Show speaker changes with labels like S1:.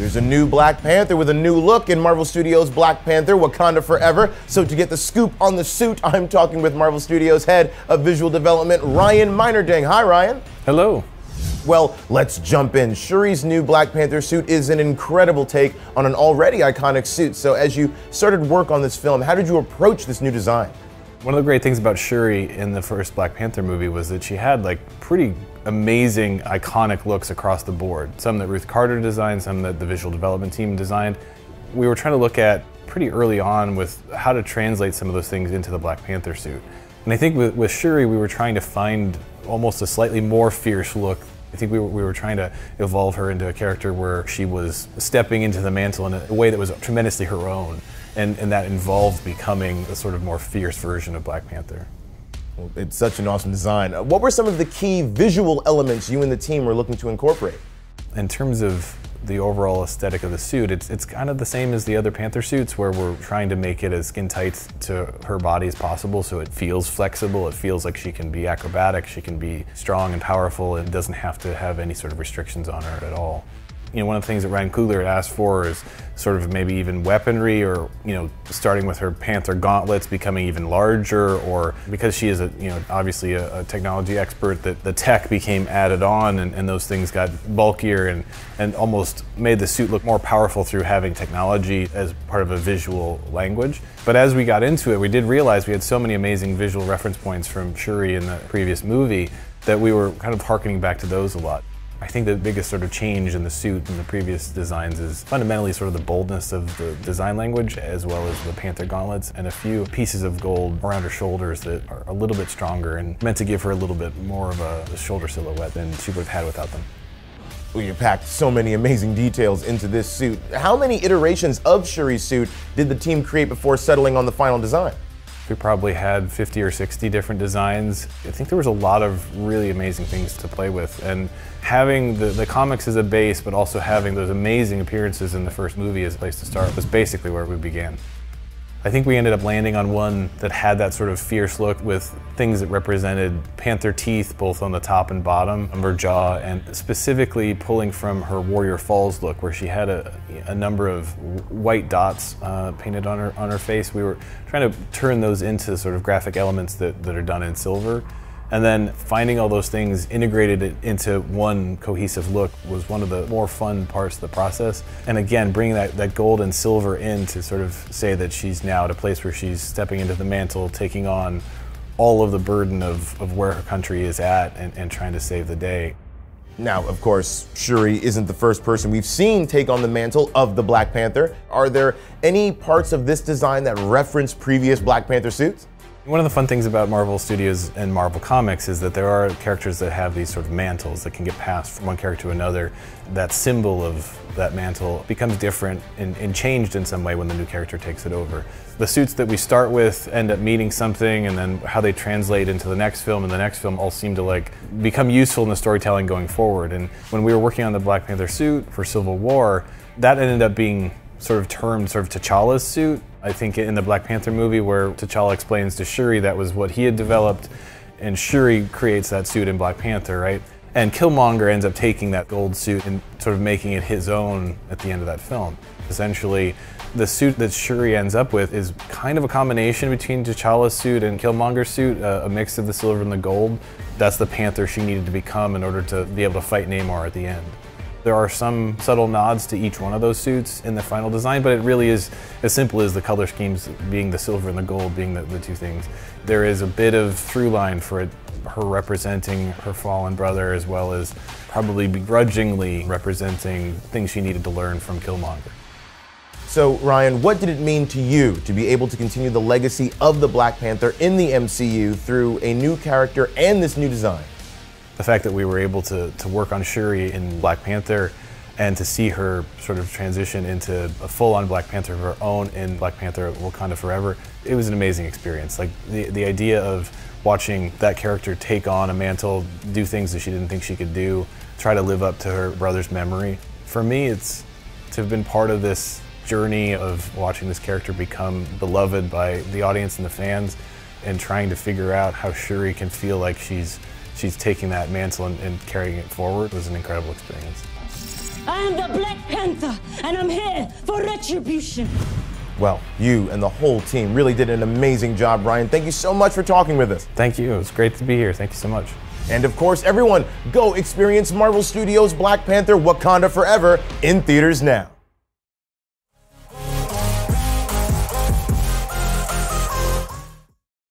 S1: There's a new Black Panther with a new look in Marvel Studios' Black Panther Wakanda Forever. So, to get the scoop on the suit, I'm talking with Marvel Studios head of visual development, Ryan Meinerding. Hi, Ryan.
S2: Hello.
S1: Well, let's jump in. Shuri's new Black Panther suit is an incredible take on an already iconic suit. So, as you started work on this film, how did you approach this new design?
S2: One of the great things about Shuri in the first Black Panther movie was that she had like pretty amazing, iconic looks across the board. Some that Ruth Carter designed, some that the visual development team designed. We were trying to look at pretty early on with how to translate some of those things into the Black Panther suit. And I think with, with Shuri, we were trying to find almost a slightly more fierce look I think we were, we were trying to evolve her into a character where she was stepping into the mantle in a way that was tremendously her own and, and that involved becoming a sort of more fierce version of Black Panther.
S1: Well, it's such an awesome design. Uh, what were some of the key visual elements you and the team were looking to incorporate?
S2: In terms of the overall aesthetic of the suit, it's, it's kind of the same as the other Panther suits where we're trying to make it as skin tight to her body as possible so it feels flexible, it feels like she can be acrobatic, she can be strong and powerful and doesn't have to have any sort of restrictions on her at all you know, one of the things that Ryan Coogler had asked for is sort of maybe even weaponry or, you know, starting with her Panther gauntlets becoming even larger or because she is a, you know, obviously a, a technology expert that the tech became added on and, and, those things got bulkier and, and almost made the suit look more powerful through having technology as part of a visual language. But as we got into it, we did realize we had so many amazing visual reference points from Shuri in the previous movie that we were kind of harkening back to those a lot. I think the biggest sort of change in the suit in the previous designs is fundamentally sort of the boldness of the design language as well as the Panther gauntlets and a few pieces of gold around her shoulders that are a little bit stronger and meant to give her a little bit more of a shoulder silhouette than she would have had without them.
S1: Well, you packed so many amazing details into this suit. How many iterations of Shuri's suit did the team create before settling on the final design?
S2: We probably had 50 or 60 different designs. I think there was a lot of really amazing things to play with. And having the, the comics as a base, but also having those amazing appearances in the first movie as a place to start was basically where we began. I think we ended up landing on one that had that sort of fierce look with things that represented panther teeth both on the top and bottom of her jaw and specifically pulling from her Warrior Falls look where she had a, a number of white dots uh, painted on her, on her face. We were trying to turn those into sort of graphic elements that, that are done in silver and then finding all those things integrated into one cohesive look was one of the more fun parts of the process. And again, bringing that, that gold and silver in to sort of say that she's now at a place where she's stepping into the mantle, taking on all of the burden of, of where her country is at and, and trying to save the day.
S1: Now, of course, Shuri isn't the first person we've seen take on the mantle of the Black Panther. Are there any parts of this design that reference previous Black Panther suits?
S2: One of the fun things about Marvel Studios and Marvel Comics is that there are characters that have these sort of mantles that can get passed from one character to another. That symbol of that mantle becomes different and, and, changed in some way when the new character takes it over. The suits that we start with end up meaning something and then how they translate into the next film and the next film all seem to like become useful in the storytelling going forward. And when we were working on the Black Panther suit for Civil War, that ended up being sort of termed sort of T'Challa's suit. I think in the Black Panther movie where T'Challa explains to Shuri that was what he had developed and Shuri creates that suit in Black Panther, right? And Killmonger ends up taking that gold suit and sort of making it his own at the end of that film. Essentially, the suit that Shuri ends up with is kind of a combination between T'Challa's suit and Killmonger's suit, uh, a mix of the silver and the gold. That's the Panther she needed to become in order to be able to fight Namor at the end. There are some subtle nods to each one of those suits in the final design, but it really is as simple as the color schemes being the silver and the gold being the, the two things. There is a bit of through line for it, her representing her fallen brother as well as probably begrudgingly representing things she needed to learn from Killmonger.
S1: So, Ryan, what did it mean to you to be able to continue the legacy of the Black Panther in the MCU through a new character and this new design?
S2: The fact that we were able to, to work on Shuri in Black Panther and to see her sort of transition into a full-on Black Panther of her own in Black Panther Wakanda Forever, it was an amazing experience. Like the, the idea of watching that character take on a mantle, do things that she didn't think she could do, try to live up to her brother's memory. For me, it's to have been part of this journey of watching this character become beloved by the audience and the fans and trying to figure out how Shuri can feel like she's she's taking that mantle and, and carrying it forward it was an incredible experience.
S3: I am the Black Panther, and I'm here for retribution.
S1: Well, you and the whole team really did an amazing job, Ryan. Thank you so much for talking with us.
S2: Thank you. It was great to be here. Thank you so much.
S1: And of course, everyone, go experience Marvel Studios' Black Panther Wakanda Forever in theaters now.